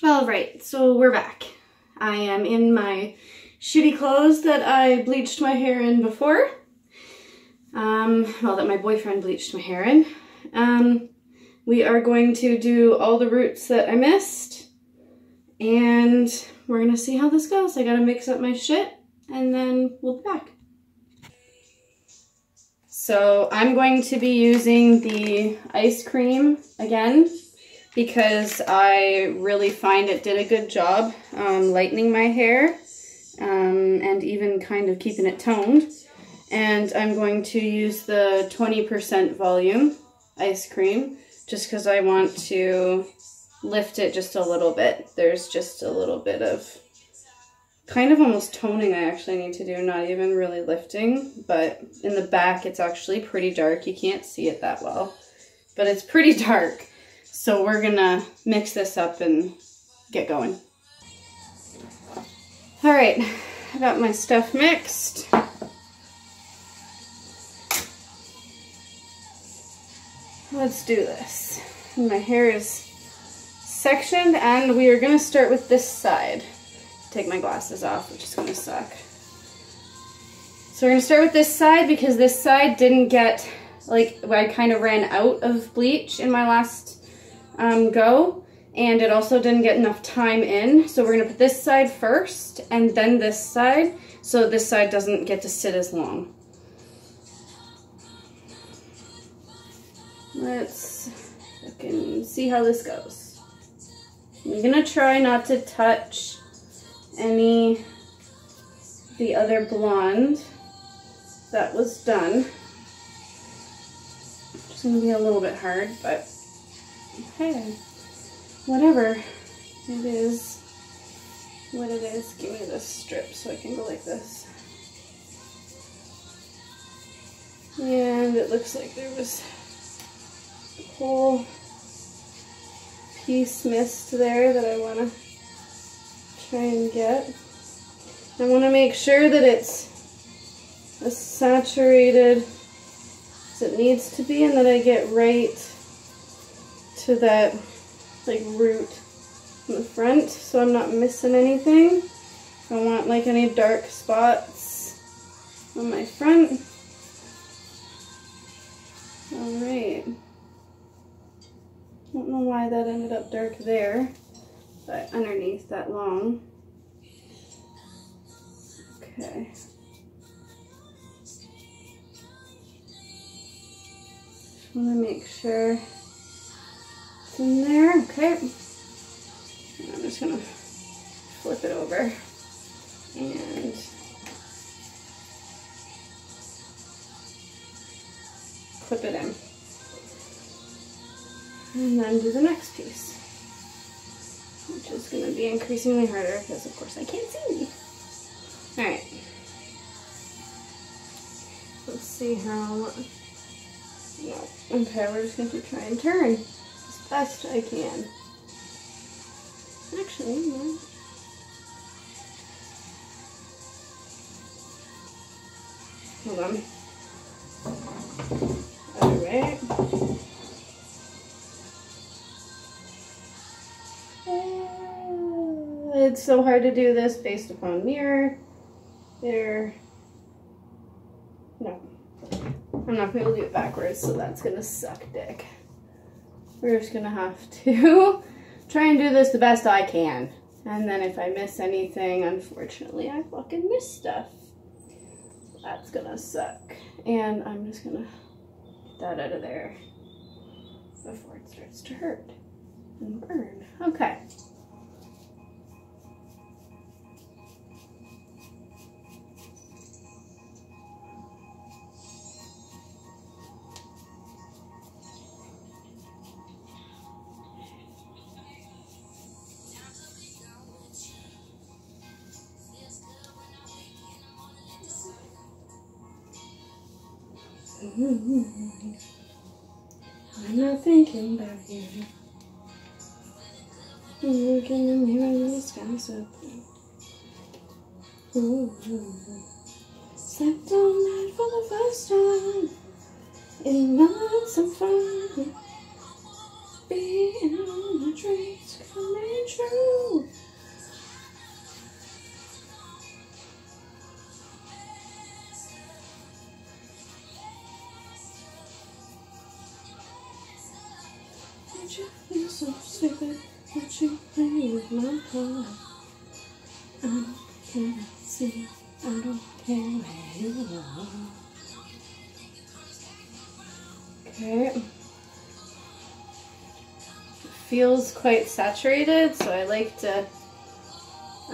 All right, so we're back. I am in my shitty clothes that I bleached my hair in before. Um, well, that my boyfriend bleached my hair in. Um, we are going to do all the roots that I missed. And we're gonna see how this goes. I gotta mix up my shit and then we'll be back. So I'm going to be using the ice cream again because I really find it did a good job um, lightening my hair um, and even kind of keeping it toned. And I'm going to use the 20% volume ice cream just because I want to lift it just a little bit. There's just a little bit of kind of almost toning I actually need to do, not even really lifting, but in the back it's actually pretty dark. You can't see it that well, but it's pretty dark. So we're gonna mix this up and get going. All right, I got my stuff mixed. Let's do this. My hair is sectioned and we are gonna start with this side. Take my glasses off, which is gonna suck. So we're gonna start with this side because this side didn't get, like, I kind of ran out of bleach in my last um, go and it also didn't get enough time in. So we're gonna put this side first and then this side so this side doesn't get to sit as long. Let's see how this goes. I'm gonna try not to touch any the other blonde that was done. It's gonna be a little bit hard, but hey, whatever it is, what it is, give me this strip so I can go like this. And it looks like there was a whole piece missed there that I want to try and get. I want to make sure that it's as saturated as it needs to be and that I get right to that like root in the front so I'm not missing anything. I don't want like any dark spots on my front. Alright. Don't know why that ended up dark there, but underneath that long. Okay. Just want to make sure in there, okay. And I'm just gonna flip it over and clip it in. And then do the next piece, which is gonna be increasingly harder because of course I can't see. All right. Let's see how, no, okay, we're just to try and turn best I can. Actually, no. Hold on. Alright. Uh, it's so hard to do this based upon mirror. There. No. I'm not going to do it backwards, so that's going to suck dick. We're just gonna have to try and do this the best I can. And then if I miss anything, unfortunately, I fucking miss stuff. That's gonna suck. And I'm just gonna get that out of there before it starts to hurt and burn. Okay. You. Look in the mirror the. Ooh. So stupid that you play with my heart. I don't care to see, I don't care where you are. Okay. Feels quite saturated, so I like to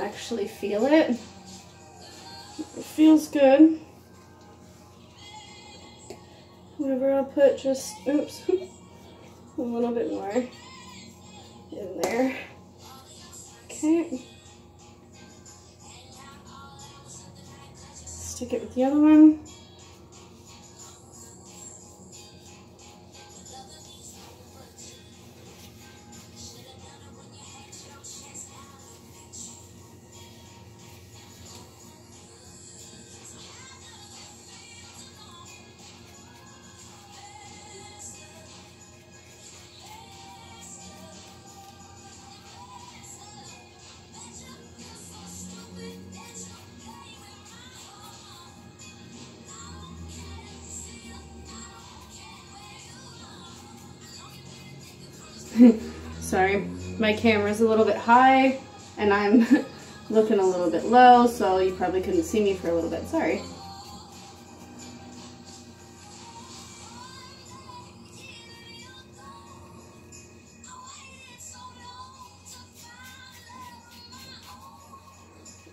actually feel it. It feels good. Whatever, I'll put just, oops, a little bit more there. Okay. Stick it with the other one. Sorry, my camera's a little bit high and I'm looking a little bit low, so you probably couldn't see me for a little bit. Sorry.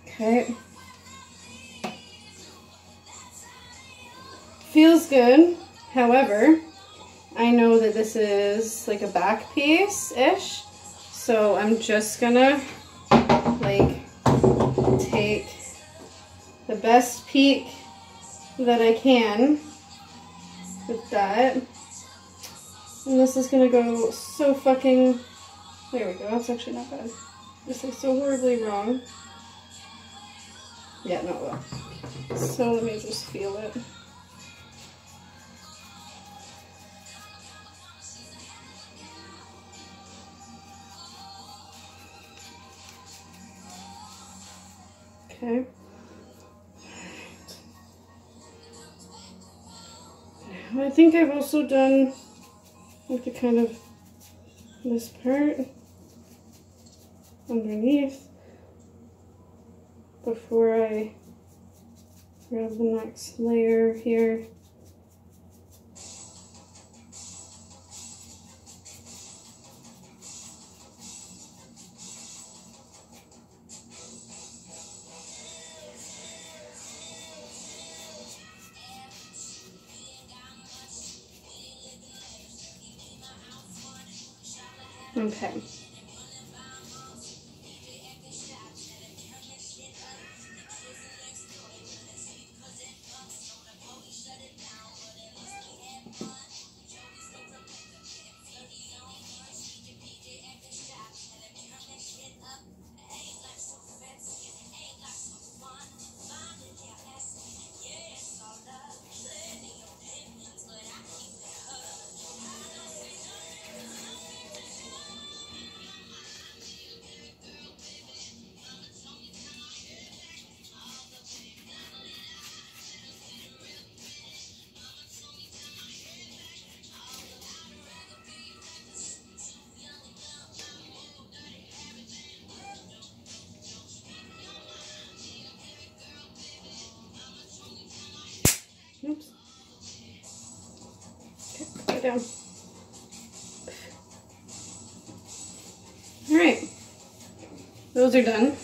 Okay. Feels good. However, I know that this is like a back piece-ish, so I'm just gonna like take the best peek that I can with that. And this is gonna go so fucking, there we go, that's actually not bad. This is so horribly wrong. Yeah, not well. So let me just feel it. Okay. I think I've also done like the kind of this part underneath before I grab the next layer here. Okay. It down. All right, those are done.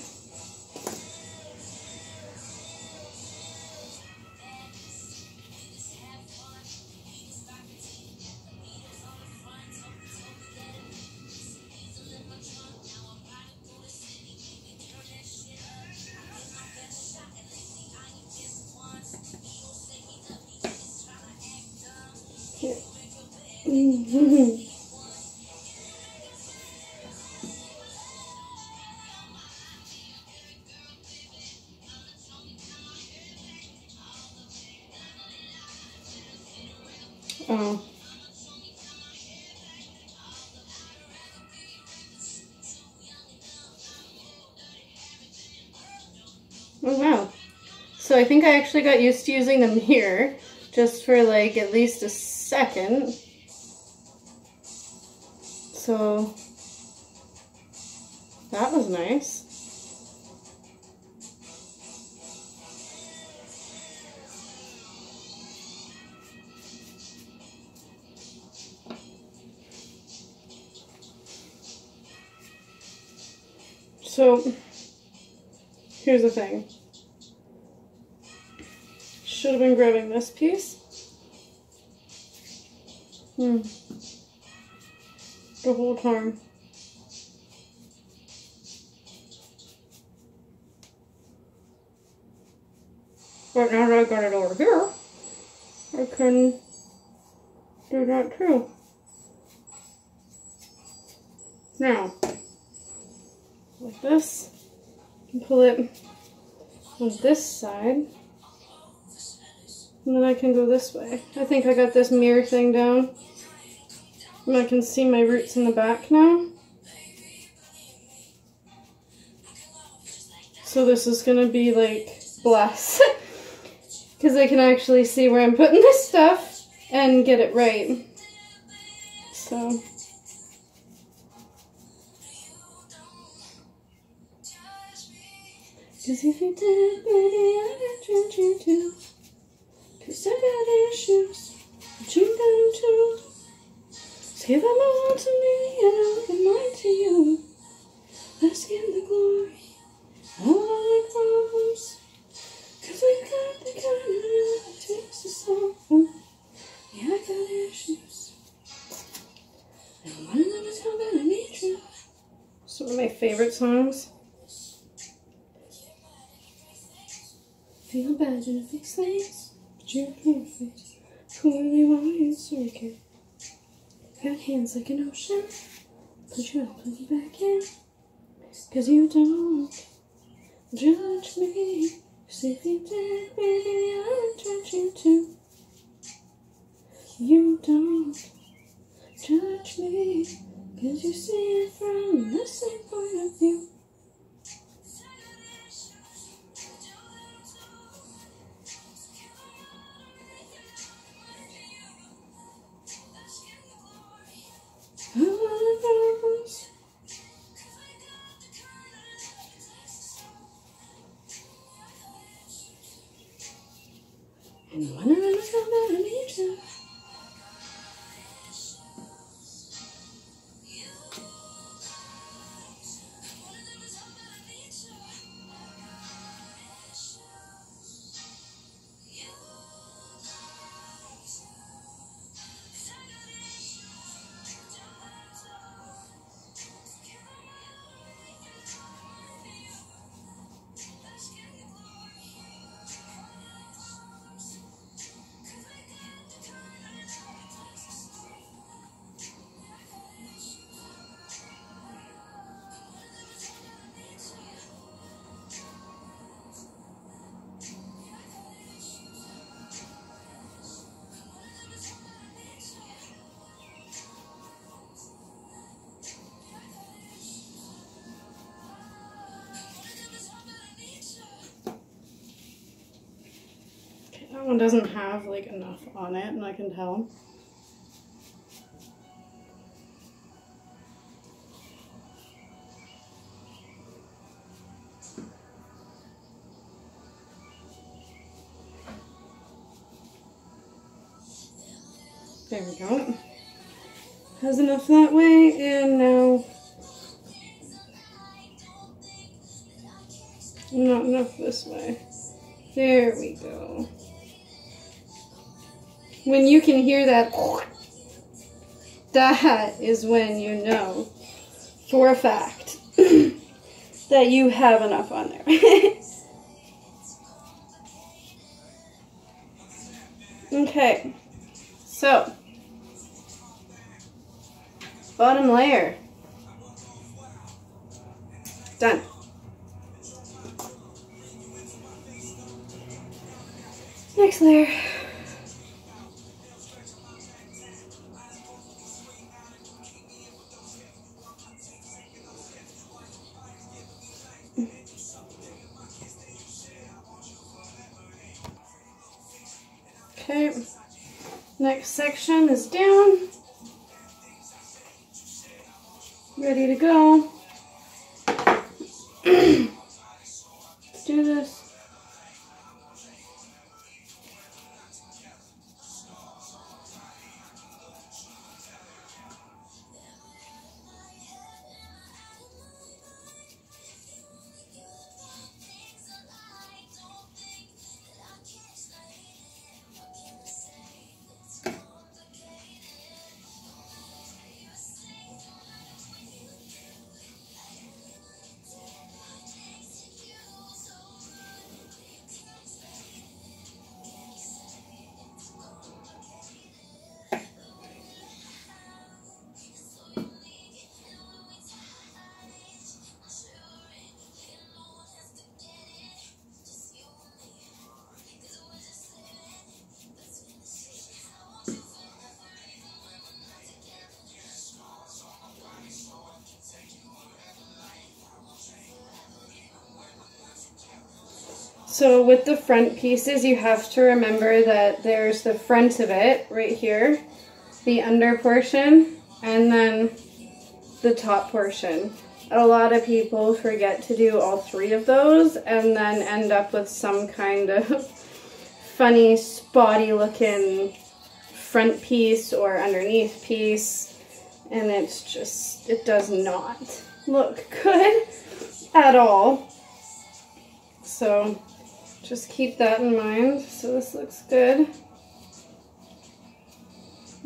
Oh. Oh wow. So I think I actually got used to using the mirror just for like at least a second. So That was nice. So, here's the thing. Should have been grabbing this piece. Hmm. The whole time. But now that I got it over here, I can do that too. Now, like this, and pull it on this side. And then I can go this way. I think I got this mirror thing down. And I can see my roots in the back now. So this is going to be like bless. Because I can actually see where I'm putting this stuff and get it right. So... Cause if you did, baby, I'd judge you too. Cause I got issues, but you do too. So give them all to me and I'll give mine to you. Let's get the glory, all the crumbs. Cause we got the kind of love that takes us over. Yeah, I got issues. And one of them is how bad I need you. It's one of my favorite songs. Feel bad in a fix things, but you're perfect. Poorly wired circuit. Got hands like an ocean. Put you up, put you back in. Cause you don't judge me. Cause if you did, baby, I'd judge you too. You don't judge me. Cause you see it from the same point of view. One doesn't have like enough on it, and I can tell. There we go. Has enough that way, and now not enough this way. There When you can hear that, that is when you know for a fact that you have enough on there. okay, so bottom layer done. Next layer. Next section is down. Ready to go. So with the front pieces, you have to remember that there's the front of it right here, the under portion, and then the top portion. A lot of people forget to do all three of those and then end up with some kind of funny, spotty looking front piece or underneath piece. And it's just, it does not look good at all. So just keep that in mind. So this looks good.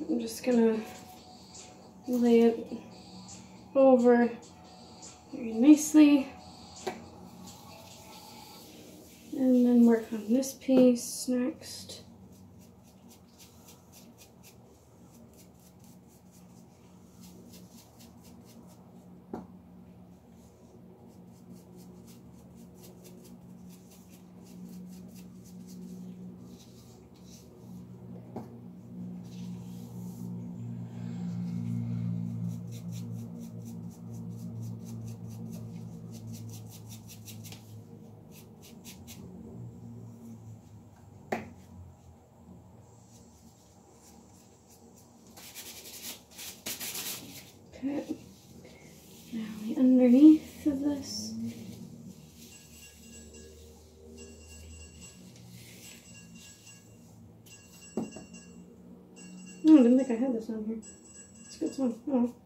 I'm just gonna lay it over very nicely. And then work on this piece next. Oh, I didn't think I had this on here. It's a good one. Oh.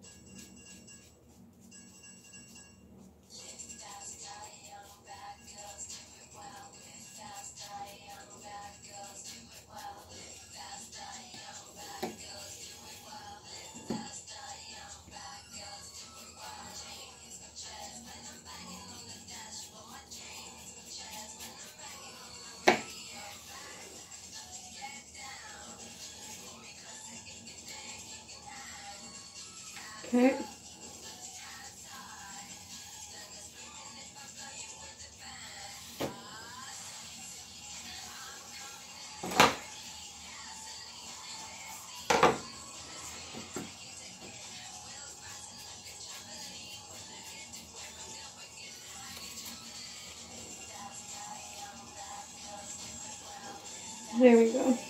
There we go.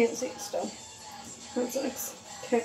Can't see it still. That sucks. Okay.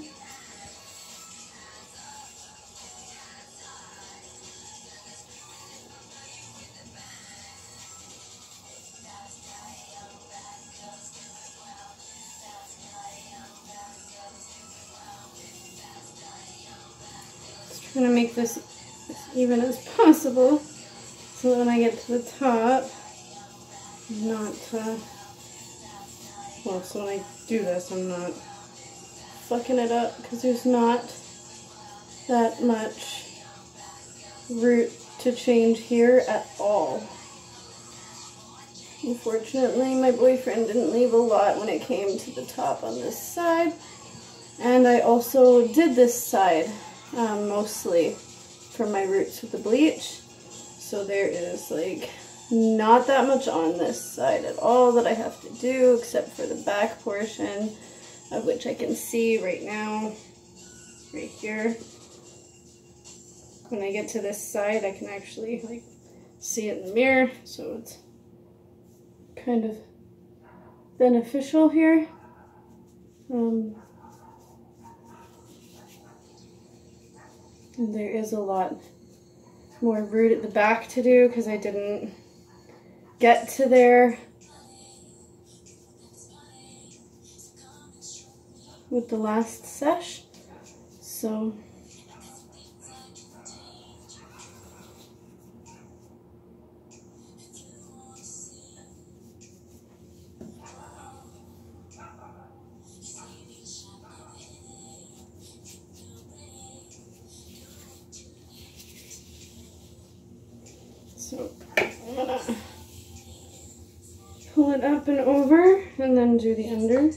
make this as even as possible so that when I get to the top, not, well, so when I do this, I'm not fucking it up because there's not that much root to change here at all. Unfortunately, my boyfriend didn't leave a lot when it came to the top on this side. And I also did this side um, mostly for my roots with the bleach. So there is like not that much on this side at all that I have to do except for the back portion of which I can see right now, right here. When I get to this side, I can actually like see it in the mirror, so it's kind of beneficial here. Um, and there is a lot more root at the back to do because I didn't get to there with the last sesh. So So up and over and then do the under.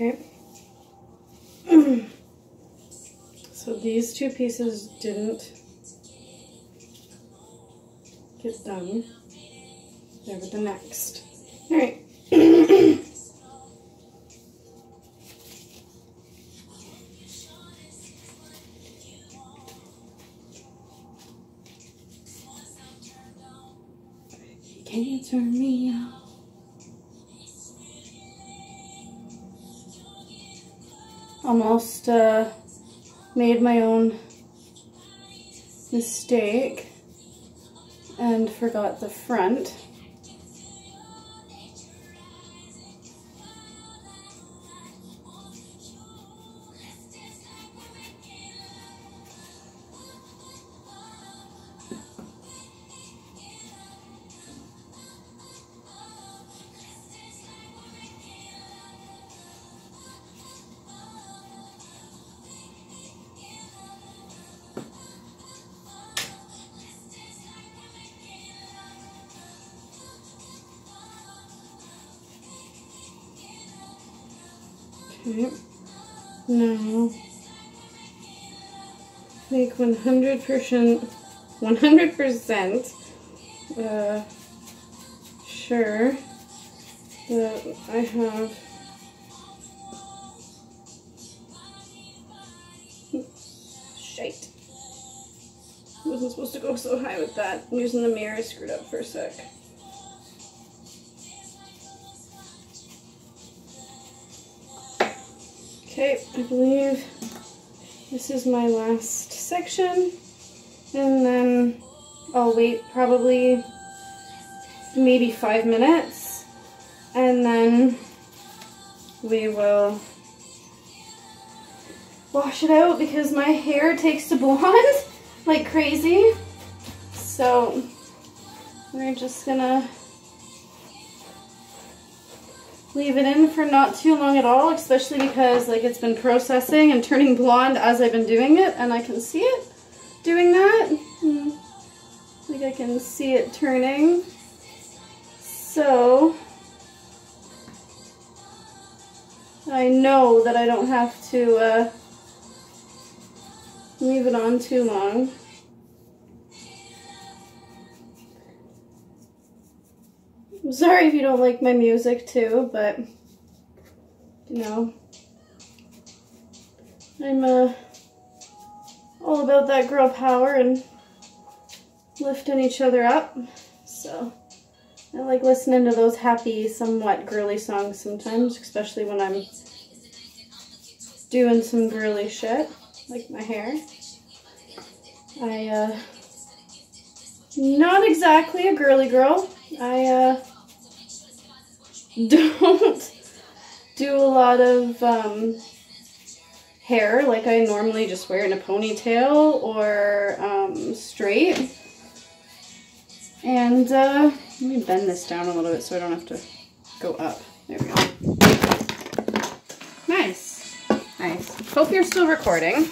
Okay. so these two pieces didn't get done. There with the next. All right. Can you turn me almost uh, made my own mistake and forgot the front. Okay. Now, make 100%, 100% uh, sure that I have shite. Wasn't supposed to go so high with that. I'm using the mirror screwed up for a sec. Okay, I believe this is my last section. And then I'll wait probably maybe five minutes. And then we will wash it out because my hair takes to blonde like crazy. So we're just gonna leave it in for not too long at all, especially because like it's been processing and turning blonde as I've been doing it and I can see it doing that. Hmm. Like I can see it turning. So I know that I don't have to uh, leave it on too long. I'm sorry if you don't like my music too, but you know, I'm uh, all about that girl power and lifting each other up. So I like listening to those happy, somewhat girly songs sometimes, especially when I'm doing some girly shit, like my hair. I, uh, not exactly a girly girl. I, uh, don't do a lot of, um, hair like I normally just wear in a ponytail or, um, straight. And, uh, let me bend this down a little bit so I don't have to go up. There we go. Nice. Nice. Hope you're still recording.